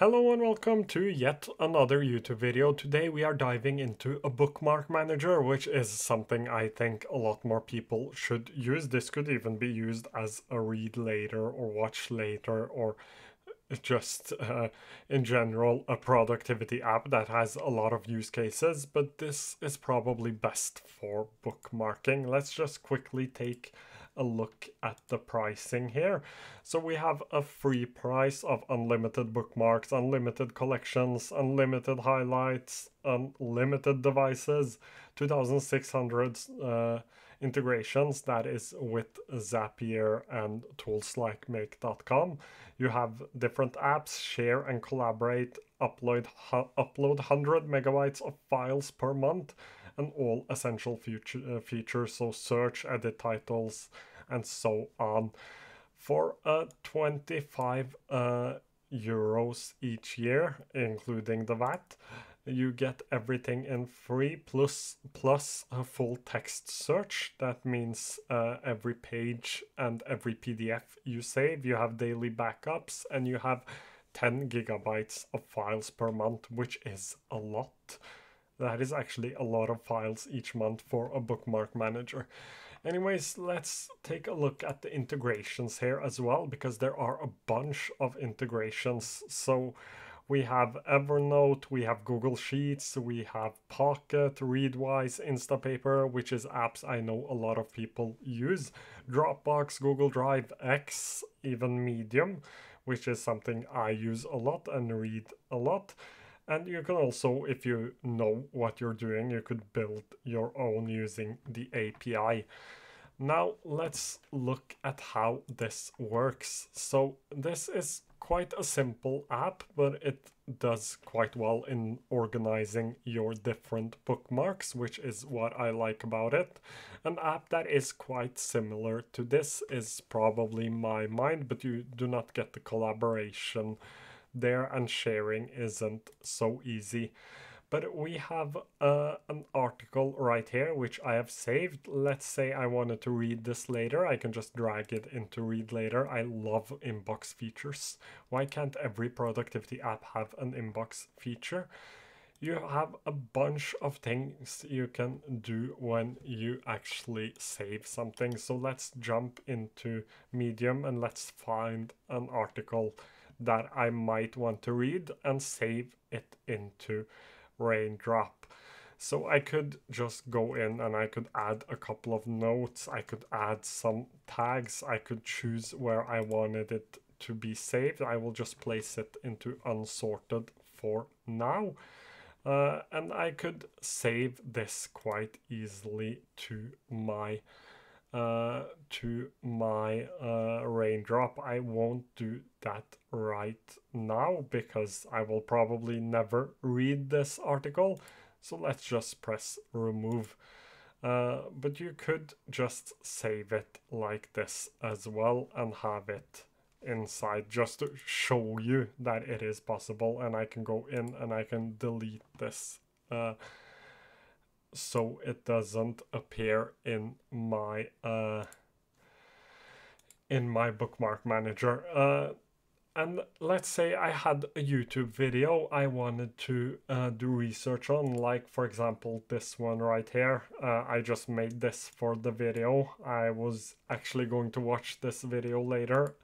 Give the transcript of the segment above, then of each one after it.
Hello and welcome to yet another YouTube video. Today we are diving into a bookmark manager, which is something I think a lot more people should use. This could even be used as a read later or watch later or just uh, in general a productivity app that has a lot of use cases, but this is probably best for bookmarking. Let's just quickly take a look at the pricing here. So we have a free price of unlimited bookmarks, unlimited collections, unlimited highlights, unlimited devices, 2600 uh, integrations that is with Zapier and tools like make.com. You have different apps, share and collaborate, upload upload 100 megabytes of files per month and all essential future, uh, features so search, edit titles and so on. For uh, 25 uh, euros each year, including the VAT, you get everything in free plus plus a full text search that means uh, every page and every pdf you save you have daily backups and you have 10 gigabytes of files per month which is a lot that is actually a lot of files each month for a bookmark manager. Anyways let's take a look at the integrations here as well because there are a bunch of integrations. So we have Evernote, we have Google Sheets, we have Pocket, Readwise, Instapaper, which is apps I know a lot of people use, Dropbox, Google Drive, X, even Medium, which is something I use a lot and read a lot. And you can also, if you know what you're doing, you could build your own using the API. Now let's look at how this works. So this is quite a simple app, but it does quite well in organizing your different bookmarks, which is what I like about it. An app that is quite similar to this is probably mymind, but you do not get the collaboration there and sharing isn't so easy. But we have uh, an article right here, which I have saved. Let's say I wanted to read this later. I can just drag it into read later. I love inbox features. Why can't every productivity app have an inbox feature? You have a bunch of things you can do when you actually save something. So let's jump into Medium and let's find an article that I might want to read and save it into raindrop. So I could just go in and I could add a couple of notes. I could add some tags. I could choose where I wanted it to be saved. I will just place it into unsorted for now. Uh, and I could save this quite easily to my uh, to my uh, raindrop. I won't do that right now because I will probably never read this article. So let's just press remove. Uh, but you could just save it like this as well and have it inside just to show you that it is possible and I can go in and I can delete this uh, so it doesn't appear in my uh, in my bookmark manager. Uh, and let's say I had a YouTube video I wanted to uh, do research on, like for example this one right here. Uh, I just made this for the video. I was actually going to watch this video later.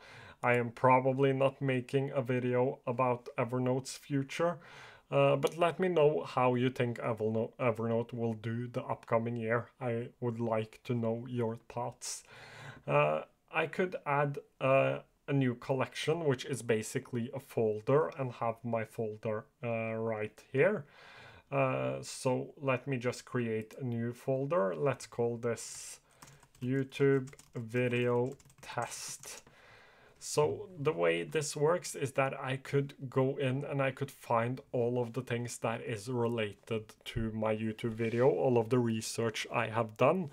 I am probably not making a video about Evernote's future, uh, but let me know how you think Evernote, will do the upcoming year. I would like to know your thoughts. Uh, I could add uh, a new collection, which is basically a folder, and have my folder uh, right here. Uh, so let me just create a new folder. Let's call this YouTube video test. So the way this works is that I could go in and I could find all of the things that is related to my YouTube video, all of the research I have done,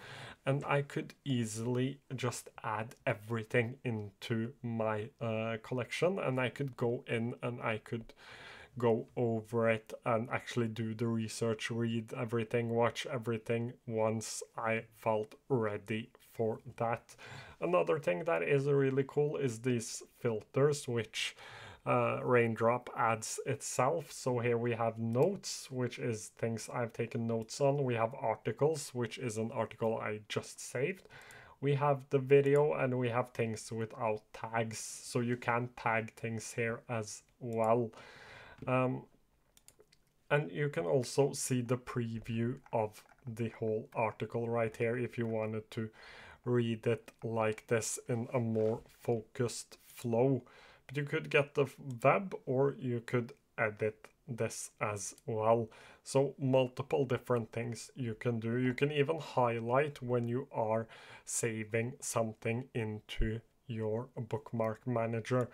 and I could easily just add everything into my uh, collection and I could go in and I could go over it and actually do the research, read everything, watch everything once I felt ready for that. Another thing that is really cool is these filters, which uh, Raindrop adds itself. So here we have notes, which is things I've taken notes on. We have articles, which is an article I just saved. We have the video and we have things without tags. So you can tag things here as well. Um, and you can also see the preview of the whole article right here if you wanted to read it like this in a more focused flow. But you could get the web or you could edit this as well. So multiple different things you can do. You can even highlight when you are saving something into your bookmark manager.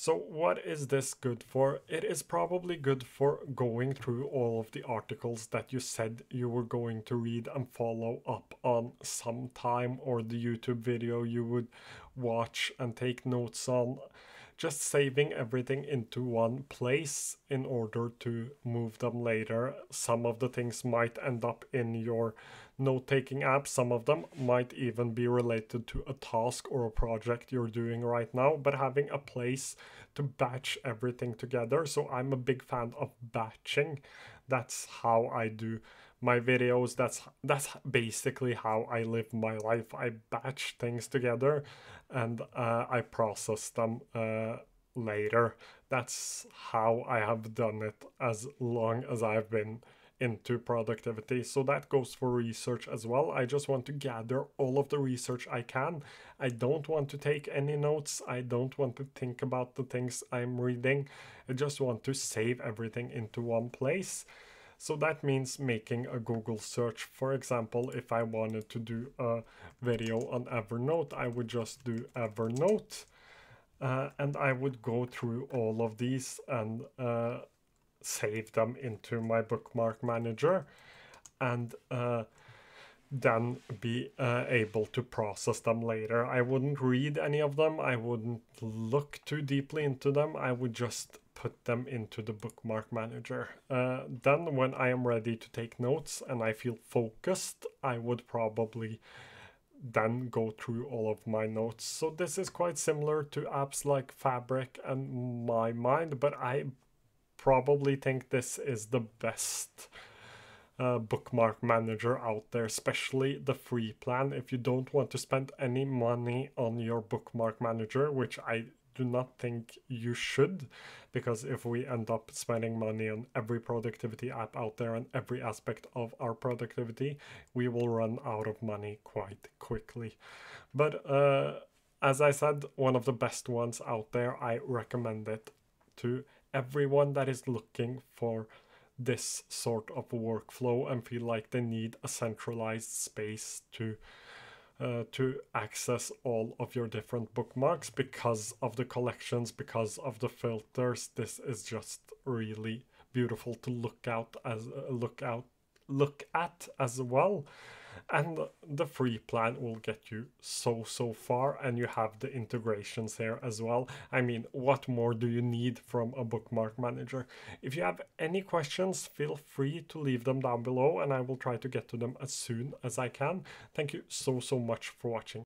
So what is this good for? It is probably good for going through all of the articles that you said you were going to read and follow up on sometime or the YouTube video you would watch and take notes on just saving everything into one place in order to move them later. Some of the things might end up in your note-taking app. Some of them might even be related to a task or a project you're doing right now, but having a place to batch everything together. So I'm a big fan of batching. That's how I do my videos that's that's basically how i live my life i batch things together and uh, i process them uh, later that's how i have done it as long as i've been into productivity. So that goes for research as well. I just want to gather all of the research i can. I don't want to take any notes. I don't want to think about the things i'm reading. I just want to save everything into one place. So that means making a Google search. For example, if I wanted to do a video on Evernote, I would just do Evernote. Uh, and I would go through all of these and uh, save them into my bookmark manager and uh, then be uh, able to process them later. I wouldn't read any of them. I wouldn't look too deeply into them. I would just put them into the bookmark manager. Uh, then when I am ready to take notes and I feel focused, I would probably then go through all of my notes. So this is quite similar to apps like Fabric and mymind, but I probably think this is the best uh, bookmark manager out there, especially the free plan. If you don't want to spend any money on your bookmark manager, which I do not think you should, because if we end up spending money on every productivity app out there and every aspect of our productivity, we will run out of money quite quickly. But uh, as I said, one of the best ones out there, I recommend it to everyone that is looking for this sort of workflow and feel like they need a centralized space to uh, to access all of your different bookmarks because of the collections, because of the filters. This is just really beautiful to look out as uh, look out look at as well and the free plan will get you so so far and you have the integrations here as well. I mean what more do you need from a bookmark manager? If you have any questions feel free to leave them down below and i will try to get to them as soon as i can. Thank you so so much for watching